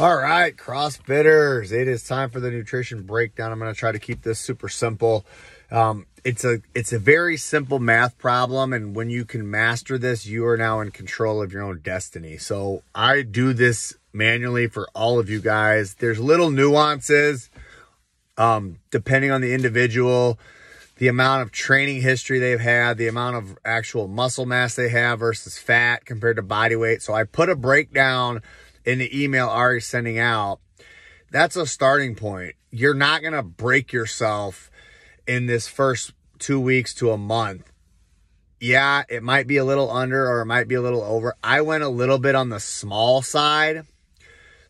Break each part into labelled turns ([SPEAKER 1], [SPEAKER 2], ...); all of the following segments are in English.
[SPEAKER 1] All right, CrossFitters, it is time for the nutrition breakdown. I'm going to try to keep this super simple. Um, it's a it's a very simple math problem, and when you can master this, you are now in control of your own destiny. So I do this manually for all of you guys. There's little nuances um, depending on the individual, the amount of training history they've had, the amount of actual muscle mass they have versus fat compared to body weight. So I put a breakdown in the email Ari's sending out, that's a starting point. You're not going to break yourself in this first two weeks to a month. Yeah, it might be a little under or it might be a little over. I went a little bit on the small side.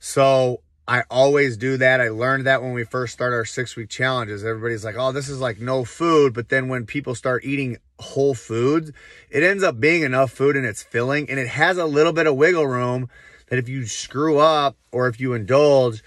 [SPEAKER 1] So I always do that. I learned that when we first started our six week challenges. Everybody's like, oh, this is like no food. But then when people start eating whole foods, it ends up being enough food and it's filling and it has a little bit of wiggle room that if you screw up or if you indulge,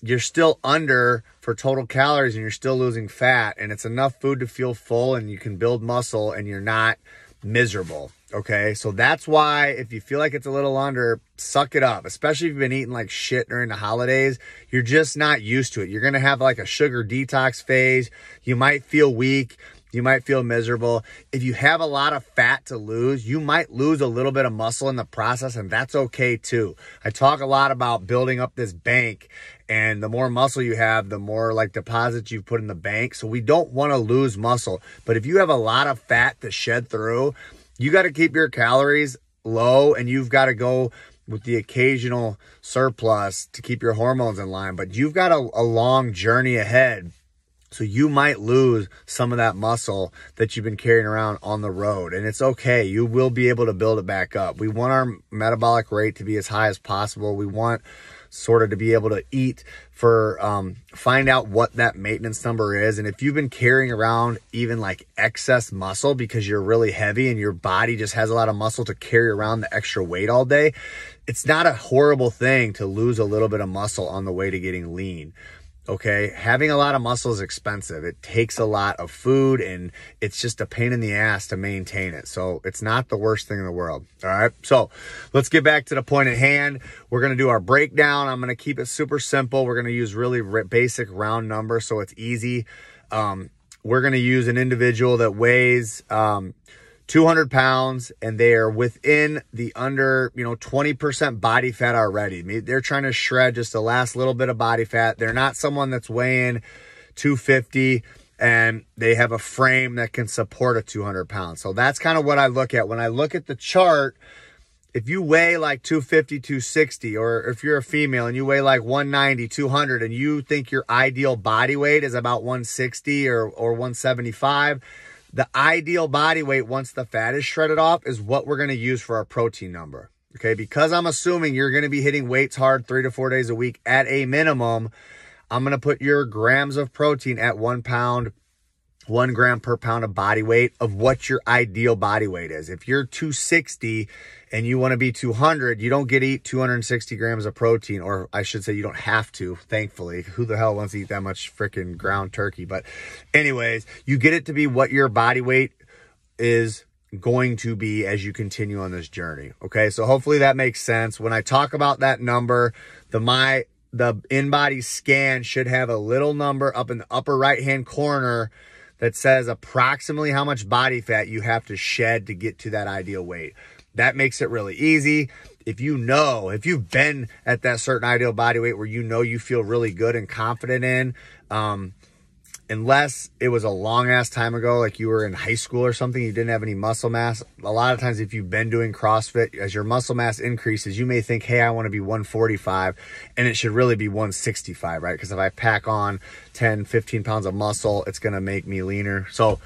[SPEAKER 1] you're still under for total calories and you're still losing fat and it's enough food to feel full and you can build muscle and you're not miserable. Okay. So that's why if you feel like it's a little under, suck it up, especially if you've been eating like shit during the holidays. You're just not used to it. You're going to have like a sugar detox phase. You might feel weak. You might feel miserable. If you have a lot of fat to lose, you might lose a little bit of muscle in the process, and that's okay too. I talk a lot about building up this bank, and the more muscle you have, the more like deposits you put in the bank. So we don't want to lose muscle. But if you have a lot of fat to shed through, you got to keep your calories low and you've got to go with the occasional surplus to keep your hormones in line. But you've got a, a long journey ahead so you might lose some of that muscle that you've been carrying around on the road. And it's okay. You will be able to build it back up. We want our metabolic rate to be as high as possible. We want sort of to be able to eat for um, find out what that maintenance number is and if you've been carrying around even like excess muscle because you're really heavy and your body just has a lot of muscle to carry around the extra weight all day it's not a horrible thing to lose a little bit of muscle on the way to getting lean Okay. Having a lot of muscle is expensive. It takes a lot of food and it's just a pain in the ass to maintain it. So it's not the worst thing in the world. All right. So let's get back to the point at hand. We're going to do our breakdown. I'm going to keep it super simple. We're going to use really basic round numbers so it's easy. Um, we're going to use an individual that weighs, um, 200 pounds and they are within the under, you know, 20% body fat already. They're trying to shred just the last little bit of body fat. They're not someone that's weighing 250 and they have a frame that can support a 200 pounds. So that's kind of what I look at. When I look at the chart, if you weigh like 250, 260, or if you're a female and you weigh like 190, 200, and you think your ideal body weight is about 160 or, or 175, the ideal body weight once the fat is shredded off is what we're going to use for our protein number. Okay, because I'm assuming you're going to be hitting weights hard three to four days a week at a minimum, I'm going to put your grams of protein at one pound one gram per pound of body weight of what your ideal body weight is. If you're 260 and you want to be 200, you don't get to eat 260 grams of protein, or I should say, you don't have to, thankfully. Who the hell wants to eat that much freaking ground turkey? But, anyways, you get it to be what your body weight is going to be as you continue on this journey. Okay, so hopefully that makes sense. When I talk about that number, the my the InBody scan should have a little number up in the upper right hand corner that says approximately how much body fat you have to shed to get to that ideal weight. That makes it really easy. If you know, if you've been at that certain ideal body weight where you know you feel really good and confident in, um, unless it was a long ass time ago, like you were in high school or something, you didn't have any muscle mass. A lot of times, if you've been doing CrossFit, as your muscle mass increases, you may think, hey, I want to be 145, and it should really be 165, right? Because if I pack on 10, 15 pounds of muscle, it's going to make me leaner. So,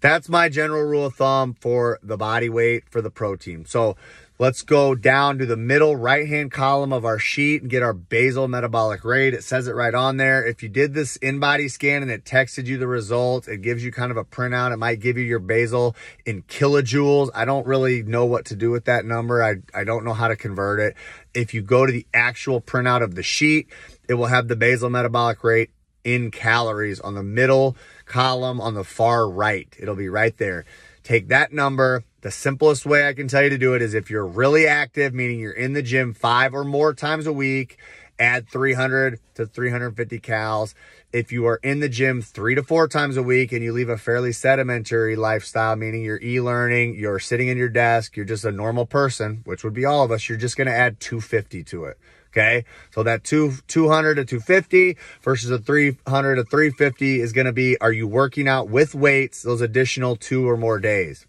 [SPEAKER 1] that's my general rule of thumb for the body weight for the protein. So, Let's go down to the middle right-hand column of our sheet and get our basal metabolic rate. It says it right on there. If you did this InBody scan and it texted you the results, it gives you kind of a printout. It might give you your basal in kilojoules. I don't really know what to do with that number. I, I don't know how to convert it. If you go to the actual printout of the sheet, it will have the basal metabolic rate in calories on the middle column on the far right. It'll be right there. Take that number, the simplest way I can tell you to do it is if you're really active, meaning you're in the gym five or more times a week add 300 to 350 cals. If you are in the gym three to four times a week and you leave a fairly sedimentary lifestyle, meaning you're e-learning, you're sitting in your desk, you're just a normal person, which would be all of us, you're just going to add 250 to it. Okay. So that two, 200 to 250 versus a 300 to 350 is going to be, are you working out with weights those additional two or more days?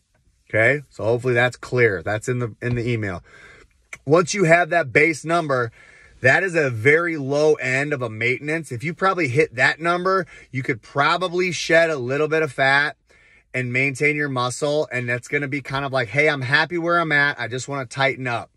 [SPEAKER 1] Okay. So hopefully that's clear. That's in the, in the email. Once you have that base number, that is a very low end of a maintenance. If you probably hit that number, you could probably shed a little bit of fat and maintain your muscle. And that's going to be kind of like, hey, I'm happy where I'm at. I just want to tighten up.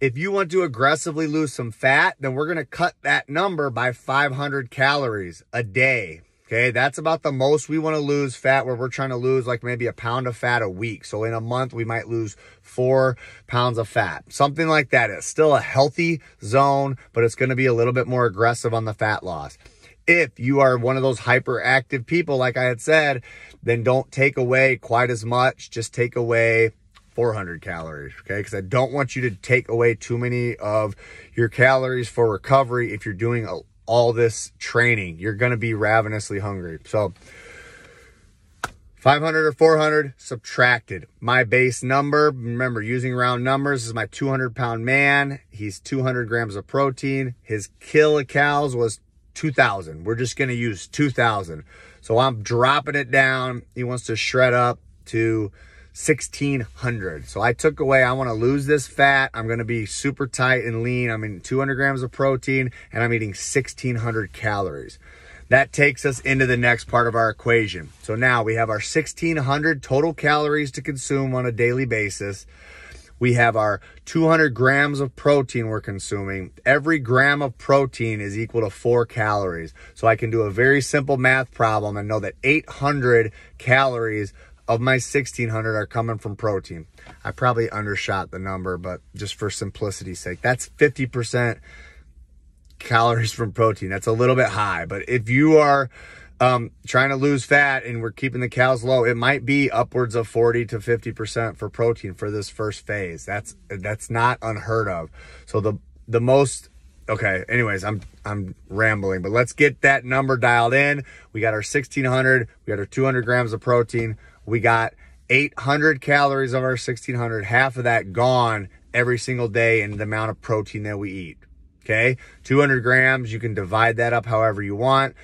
[SPEAKER 1] If you want to aggressively lose some fat, then we're going to cut that number by 500 calories a day. Okay, that's about the most we want to lose fat where we're trying to lose like maybe a pound of fat a week. So in a month, we might lose four pounds of fat, something like that. It's still a healthy zone, but it's going to be a little bit more aggressive on the fat loss. If you are one of those hyperactive people, like I had said, then don't take away quite as much. Just take away 400 calories, okay? Because I don't want you to take away too many of your calories for recovery if you're doing all this training. You're going to be ravenously hungry. So 500 or 400 subtracted. My base number, remember using round numbers, is my 200 pound man. He's 200 grams of protein. His kilocalories was 2000. We're just going to use 2000. So I'm dropping it down. He wants to shred up to 1600. So I took away, I want to lose this fat. I'm going to be super tight and lean. I'm in 200 grams of protein and I'm eating 1600 calories. That takes us into the next part of our equation. So now we have our 1600 total calories to consume on a daily basis. We have our 200 grams of protein we're consuming. Every gram of protein is equal to four calories. So I can do a very simple math problem and know that 800 calories of my 1600 are coming from protein. I probably undershot the number, but just for simplicity's sake, that's 50% calories from protein. That's a little bit high, but if you are um, trying to lose fat and we're keeping the cals low, it might be upwards of 40 to 50% for protein for this first phase. That's that's not unheard of. So the the most okay, anyways, I'm I'm rambling, but let's get that number dialed in. We got our 1600, we got our 200 grams of protein. We got 800 calories of our 1600, half of that gone every single day in the amount of protein that we eat. Okay. 200 grams, you can divide that up however you want.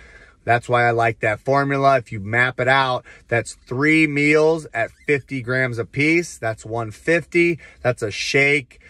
[SPEAKER 1] That's why I like that formula. If you map it out, that's three meals at 50 grams a piece. That's 150. That's a shake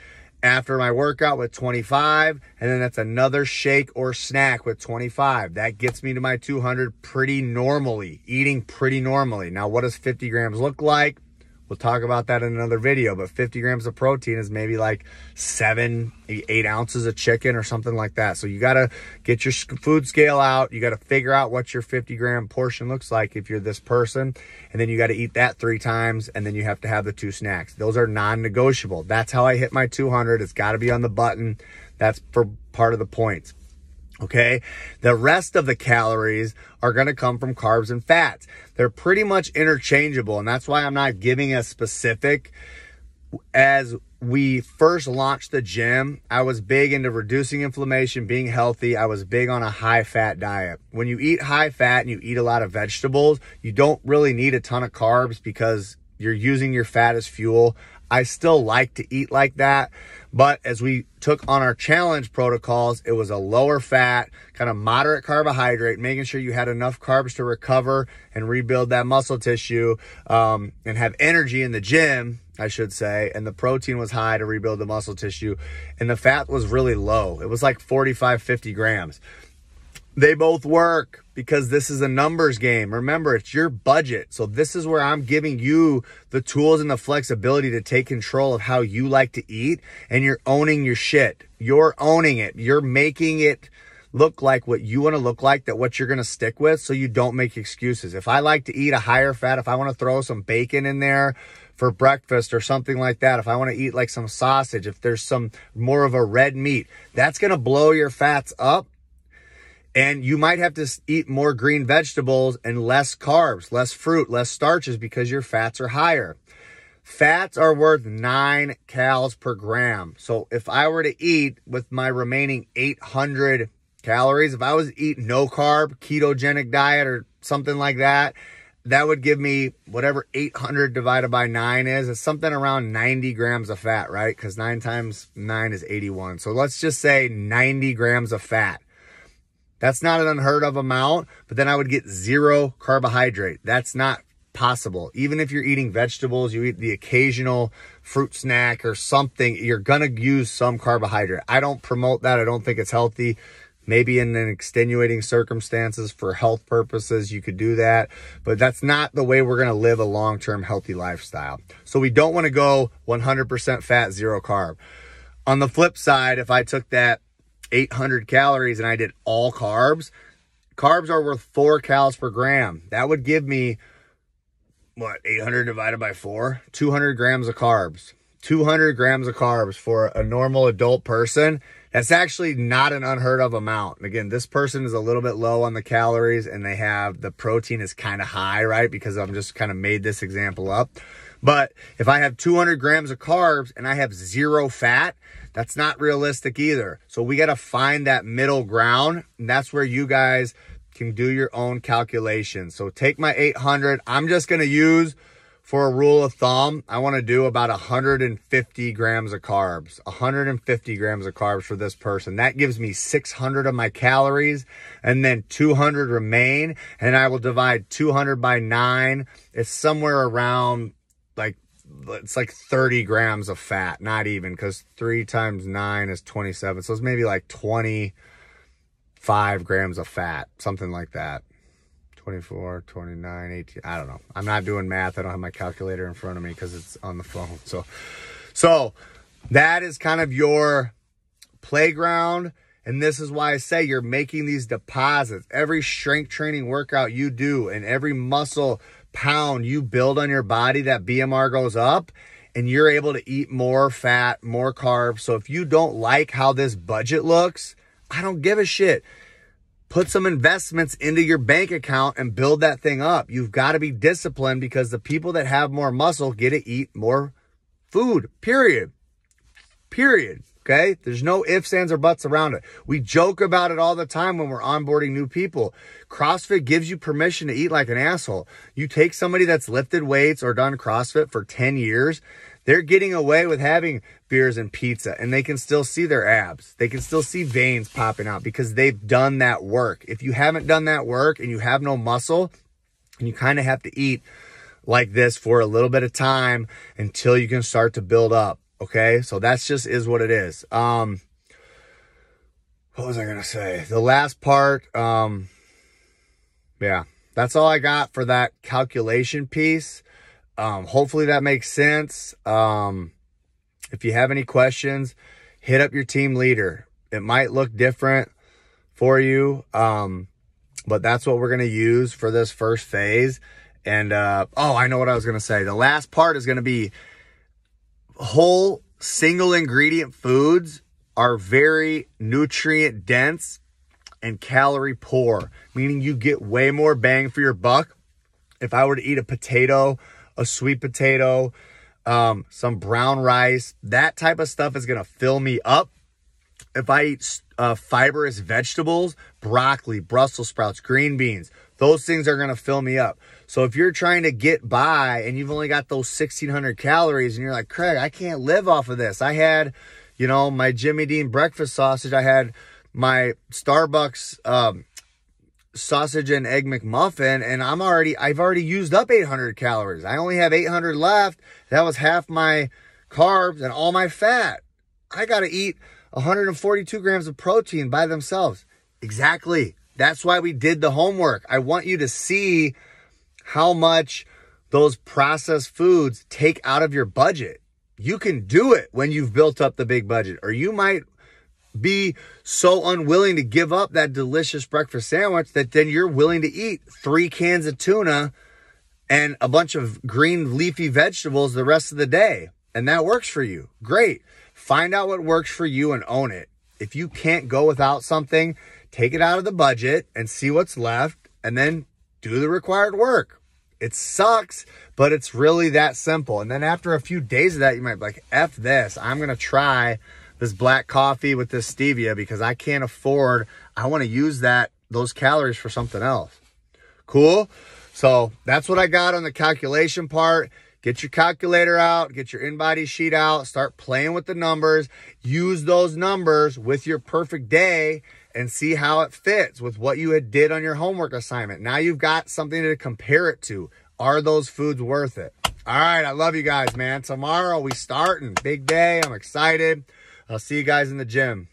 [SPEAKER 1] after my workout with 25 and then that's another shake or snack with 25 that gets me to my 200 pretty normally eating pretty normally. Now what does 50 grams look like We'll talk about that in another video, but 50 grams of protein is maybe like seven, eight ounces of chicken or something like that. So you got to get your food scale out. You got to figure out what your 50 gram portion looks like if you're this person. And then you got to eat that three times. And then you have to have the two snacks. Those are non negotiable. That's how I hit my 200. It's got to be on the button. That's for part of the points. Okay. The rest of the calories are going to come from carbs and fats. They're pretty much interchangeable. And that's why I'm not giving a specific as we first launched the gym, I was big into reducing inflammation, being healthy. I was big on a high fat diet. When you eat high fat and you eat a lot of vegetables, you don't really need a ton of carbs because you're using your fat as fuel. I still like to eat like that. But as we took on our challenge protocols, it was a lower fat, kind of moderate carbohydrate, making sure you had enough carbs to recover and rebuild that muscle tissue um, and have energy in the gym, I should say. And the protein was high to rebuild the muscle tissue. And the fat was really low. It was like 45, 50 grams. They both work because this is a numbers game. Remember, it's your budget. So this is where I'm giving you the tools and the flexibility to take control of how you like to eat and you're owning your shit. You're owning it. You're making it look like what you want to look like, that what you're going to stick with so you don't make excuses. If I like to eat a higher fat, if I want to throw some bacon in there for breakfast or something like that, if I want to eat like some sausage, if there's some more of a red meat, that's going to blow your fats up and you might have to eat more green vegetables and less carbs, less fruit, less starches because your fats are higher. Fats are worth nine calories per gram. So if I were to eat with my remaining 800 calories, if I was to eat no carb, ketogenic diet, or something like that, that would give me whatever 800 divided by 9 is. It's something around 90 grams of fat, right? Because 9 times 9 is 81. So let's just say 90 grams of fat. That's not an unheard of amount, but then I would get zero carbohydrate. That's not possible. Even if you're eating vegetables, you eat the occasional fruit snack or something, you're going to use some carbohydrate. I don't promote that. I don't think it's healthy. Maybe in an extenuating circumstances for health purposes, you could do that, but that's not the way we're going to live a long-term healthy lifestyle. So we don't want to go 100% fat, zero carb. On the flip side, if I took that 800 calories and I did all carbs, carbs are worth four calories per gram. That would give me what 800 divided by four? 200 grams of carbs. 200 grams of carbs for a normal adult person that's actually not an unheard of amount and again this person is a little bit low on the calories and they have the protein is kind of high right because i'm just kind of made this example up but if i have 200 grams of carbs and i have zero fat that's not realistic either so we got to find that middle ground and that's where you guys can do your own calculations. So take my 800. I'm just going to use for a rule of thumb, I want to do about 150 grams of carbs, 150 grams of carbs for this person. That gives me 600 of my calories and then 200 remain. And I will divide 200 by nine. It's somewhere around like, it's like 30 grams of fat, not even because three times nine is 27. So it's maybe like 25 grams of fat, something like that. 24, 29, 18. I don't know. I'm not doing math. I don't have my calculator in front of me because it's on the phone. So, so that is kind of your playground. And this is why I say you're making these deposits. Every strength training workout you do and every muscle pound you build on your body, that BMR goes up and you're able to eat more fat, more carbs. So if you don't like how this budget looks, I don't give a shit. Put some investments into your bank account and build that thing up. You've got to be disciplined because the people that have more muscle get to eat more food, period. Period. Okay. There's no ifs, ands, or buts around it. We joke about it all the time when we're onboarding new people. CrossFit gives you permission to eat like an asshole. You take somebody that's lifted weights or done CrossFit for 10 years, they're getting away with having beers and pizza and they can still see their abs. They can still see veins popping out because they've done that work. If you haven't done that work and you have no muscle and you kind of have to eat like this for a little bit of time until you can start to build up. Okay. So that's just is what it is. Um, what was I going to say? The last part, um, yeah, that's all I got for that calculation piece. Um, hopefully that makes sense. Um, if you have any questions, hit up your team leader. It might look different for you, um, but that's what we're going to use for this first phase. And, uh, oh, I know what I was going to say. The last part is going to be whole single ingredient foods are very nutrient dense and calorie poor, meaning you get way more bang for your buck. If I were to eat a potato a sweet potato, um, some brown rice. That type of stuff is going to fill me up. If I eat uh, fibrous vegetables, broccoli, Brussels sprouts, green beans, those things are going to fill me up. So if you're trying to get by and you've only got those 1600 calories and you're like, Craig, I can't live off of this. I had, you know, my Jimmy Dean breakfast sausage. I had my Starbucks um, sausage and egg McMuffin and I'm already, I've already used up 800 calories. I only have 800 left. That was half my carbs and all my fat. I got to eat 142 grams of protein by themselves. Exactly. That's why we did the homework. I want you to see how much those processed foods take out of your budget. You can do it when you've built up the big budget, or you might be so unwilling to give up that delicious breakfast sandwich that then you're willing to eat three cans of tuna and a bunch of green leafy vegetables the rest of the day. And that works for you. Great. Find out what works for you and own it. If you can't go without something, take it out of the budget and see what's left and then do the required work. It sucks, but it's really that simple. And then after a few days of that, you might be like, F this. I'm going to try this black coffee with this stevia because I can't afford, I want to use that, those calories for something else. Cool. So that's what I got on the calculation part. Get your calculator out, get your InBody sheet out, start playing with the numbers, use those numbers with your perfect day and see how it fits with what you had did on your homework assignment. Now you've got something to compare it to. Are those foods worth it? All right, I love you guys, man. Tomorrow we starting. Big day. I'm excited. I'll see you guys in the gym.